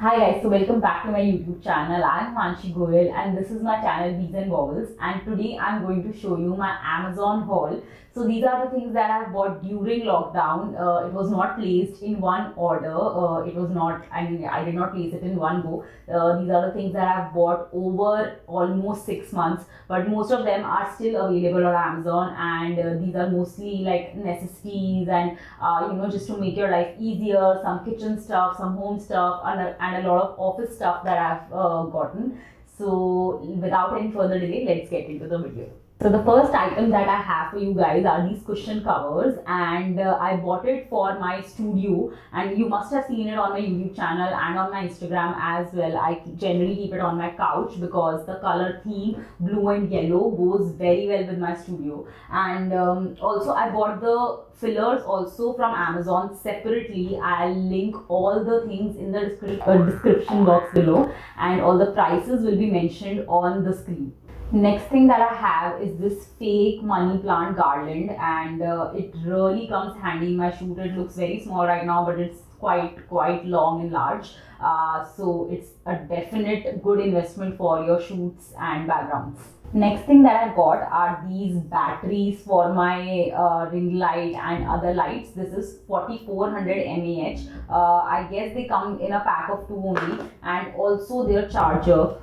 Hi guys, so welcome back to my YouTube channel. I'm Manshi Goyal and this is my channel Bees and Baubles and today I'm going to show you my Amazon haul. So these are the things that I've bought during lockdown. Uh, it was not placed in one order. Uh, it was not, I mean, I did not place it in one go. Uh, these are the things that I've bought over almost six months, but most of them are still available on Amazon and uh, these are mostly like necessities and uh, you know just to make your life easier, some kitchen stuff, some home stuff, and a, and a lot of office stuff that I've uh, gotten. So without any further delay, let's get into the video. So the first item that I have for you guys are these cushion covers and uh, I bought it for my studio and you must have seen it on my YouTube channel and on my Instagram as well. I generally keep it on my couch because the color theme blue and yellow goes very well with my studio and um, also I bought the fillers also from Amazon separately. I'll link all the things in the descri uh, description box below and all the prices will be mentioned on the screen. Next thing that I have is this fake money plant garland and uh, it really comes handy in my shoot. It looks very small right now but it's quite quite long and large. Uh, so it's a definite good investment for your shoots and backgrounds. Next thing that I got are these batteries for my uh, ring light and other lights. This is 4400 mAh. Uh, I guess they come in a pack of two only and also their charger.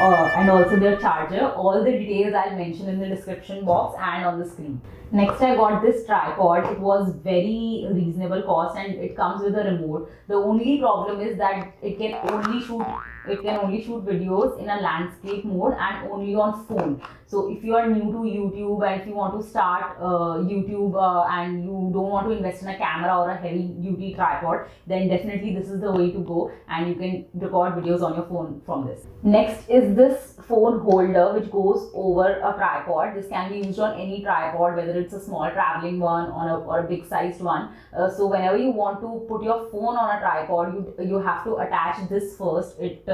Uh, and also their charger. All the details I'll mention in the description box and on the screen. Next I got this tripod. It was very reasonable cost and it comes with a remote. The only problem is that it can only shoot it can only shoot videos in a landscape mode and only on phone. So if you are new to youtube and if you want to start uh, youtube uh, and you don't want to invest in a camera or a heavy duty tripod then definitely this is the way to go and you can record videos on your phone from this. Next is this phone holder which goes over a tripod. This can be used on any tripod whether it's a small traveling one on a, or a big sized one. Uh, so whenever you want to put your phone on a tripod you you have to attach this first. It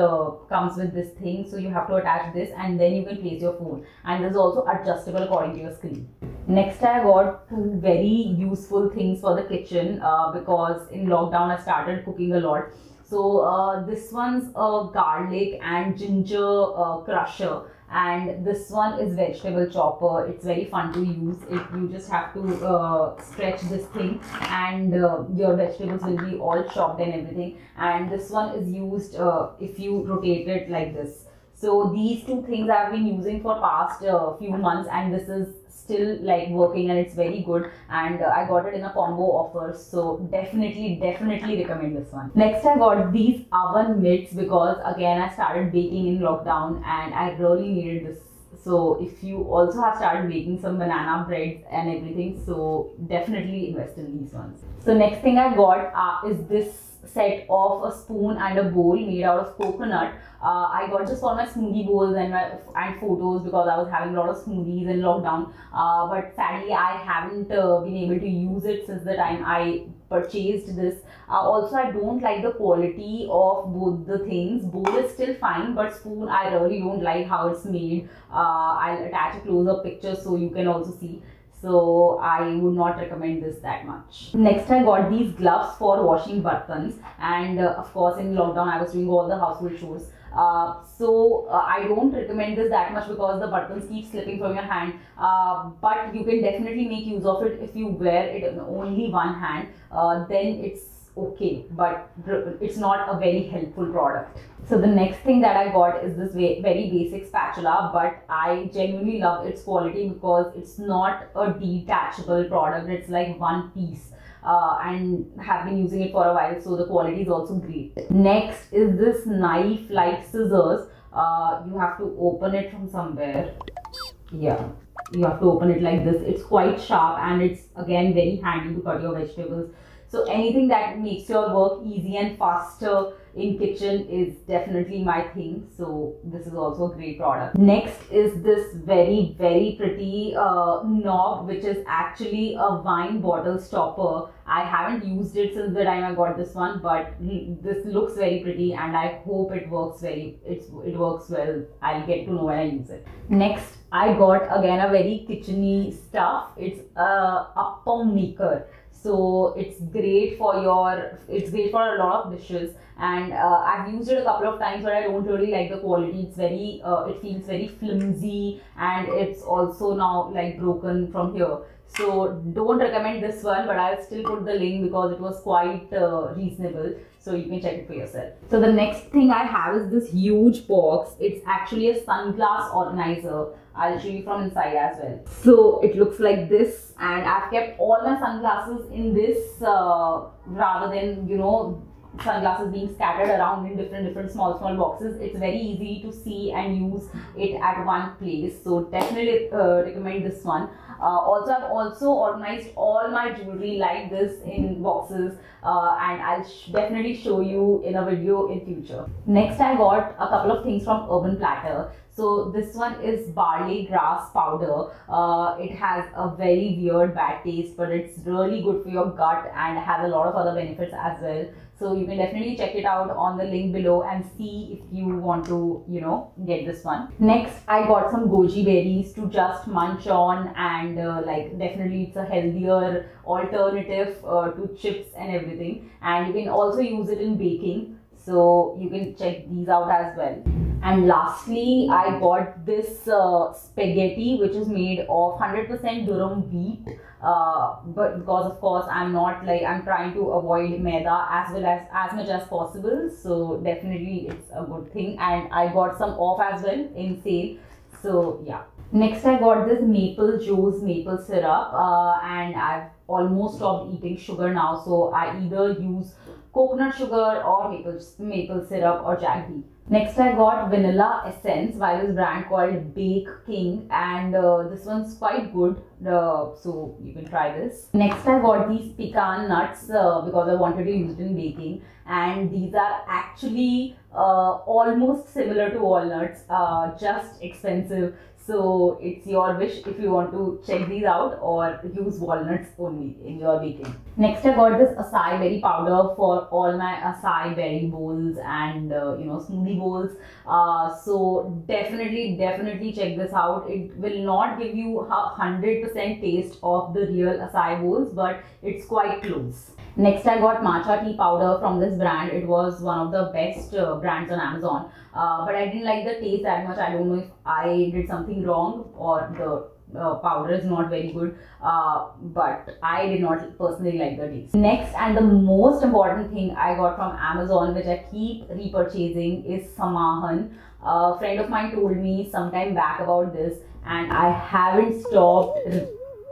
comes with this thing so you have to attach this and then you can place your phone. And this is also adjustable according to your screen. Next i got very useful things for the kitchen uh, because in lockdown i started cooking a lot. So uh, this one's a garlic and ginger uh, crusher and this one is vegetable chopper. It's very fun to use. It you just have to uh, stretch this thing and uh, your vegetables will be all chopped and everything. And this one is used uh, if you rotate it like this so these two things I've been using for past uh, few months and this is still like working and it's very good and uh, I got it in a combo offer so definitely definitely recommend this one. Next I got these oven mitts because again I started baking in lockdown and I really needed this so if you also have started making some banana breads and everything so definitely invest in these ones. So next thing I got uh, is this set of a spoon and a bowl made out of coconut. Uh, I got this for my smoothie bowls and my and photos because I was having a lot of smoothies in lockdown. Uh, but sadly, I haven't uh, been able to use it since the time I purchased this. Uh, also, I don't like the quality of both the things. Bowl is still fine, but spoon I really don't like how it's made. Uh, I'll attach a close-up picture so you can also see so I would not recommend this that much. Next I got these gloves for washing buttons and uh, of course in lockdown I was doing all the household chores. Uh, so uh, I don't recommend this that much because the buttons keep slipping from your hand. Uh, but you can definitely make use of it if you wear it in only one hand. Uh, then it's okay but it's not a very helpful product. So the next thing that i got is this very basic spatula but i genuinely love its quality because it's not a detachable product. It's like one piece uh, and have been using it for a while so the quality is also great. Next is this knife like scissors. Uh, you have to open it from somewhere. Yeah you have to open it like this. It's quite sharp and it's again very handy to cut your vegetables so anything that makes your work easy and faster in kitchen is definitely my thing. So this is also a great product. Next is this very, very pretty uh, knob, which is actually a wine bottle stopper. I haven't used it since the time I got this one, but this looks very pretty and I hope it works very, it's, it works well. I'll get to know when I use it. Next, I got again a very kitcheny stuff. It's a appam maker. So it's great for your it's great for a lot of dishes. And uh, i've used it a couple of times but i don't really like the quality. It's very uh, it feels very flimsy and it's also now like broken from here. So don't recommend this one but i'll still put the link because it was quite uh, reasonable. So you can check it for yourself. So the next thing i have is this huge box. It's actually a sunglass organizer I'll show you from inside as well. So it looks like this and I've kept all my sunglasses in this uh, rather than you know sunglasses being scattered around in different different small small boxes. It's very easy to see and use it at one place. So definitely uh, recommend this one. Uh, also i've also organized all my jewelry like this in boxes uh, and i'll sh definitely show you in a video in future. Next i got a couple of things from urban platter so this one is barley grass powder. Uh, it has a very weird bad taste, but it's really good for your gut and has a lot of other benefits as well. So you can definitely check it out on the link below and see if you want to, you know, get this one. Next, I got some goji berries to just munch on and uh, like definitely it's a healthier alternative uh, to chips and everything. And you can also use it in baking. So you can check these out as well. And lastly, I got this uh, spaghetti which is made of 100% durum wheat. Uh, but because of course I'm not like I'm trying to avoid maida as well as as much as possible. So definitely it's a good thing. And I got some off as well in sale. So yeah. Next I got this Maple Joe's maple syrup uh, and I've almost stopped eating sugar now. So I either use coconut sugar or maple, maple syrup or jaggery. Next I got vanilla essence by this brand called Bake King and uh, this one's quite good uh, so you can try this. Next I got these pecan nuts uh, because I wanted to use it in baking and these are actually uh, almost similar to walnuts uh, just expensive so it's your wish if you want to check these out or use walnuts only in your baking. Next I got this acai berry powder for all my acai berry bowls and uh, you know smoothie bowls. Uh, so definitely definitely check this out. It will not give you a hundred percent taste of the real acai bowls but it's quite close. Next, I got matcha tea powder from this brand. It was one of the best uh, brands on Amazon. Uh, but I didn't like the taste that much. I don't know if I did something wrong or the uh, powder is not very good. Uh, but I did not personally like the taste. Next, and the most important thing I got from Amazon, which I keep repurchasing, is Samahan. A friend of mine told me sometime back about this, and I haven't stopped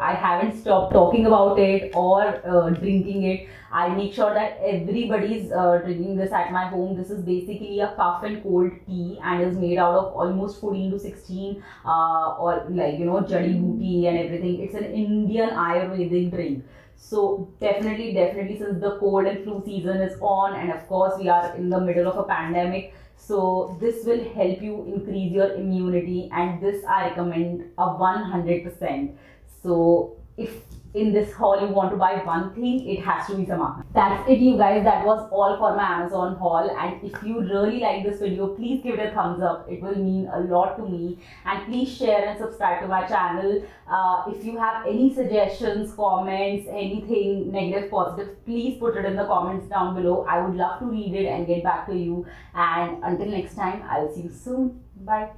I haven't stopped talking about it or uh, drinking it. I make sure that everybody's uh, drinking this at my home. This is basically a cough and cold tea and is made out of almost 14 to 16 uh, or like you know jadi booty and everything. It's an Indian Ayurvedic drink. So definitely, definitely since the cold and flu season is on and of course we are in the middle of a pandemic. So this will help you increase your immunity and this I recommend a 100%. So if in this haul you want to buy one thing, it has to be Samahan. That's it you guys. That was all for my Amazon haul. And if you really like this video, please give it a thumbs up. It will mean a lot to me. And please share and subscribe to my channel. Uh, if you have any suggestions, comments, anything negative, positive, please put it in the comments down below. I would love to read it and get back to you. And until next time, I'll see you soon. Bye.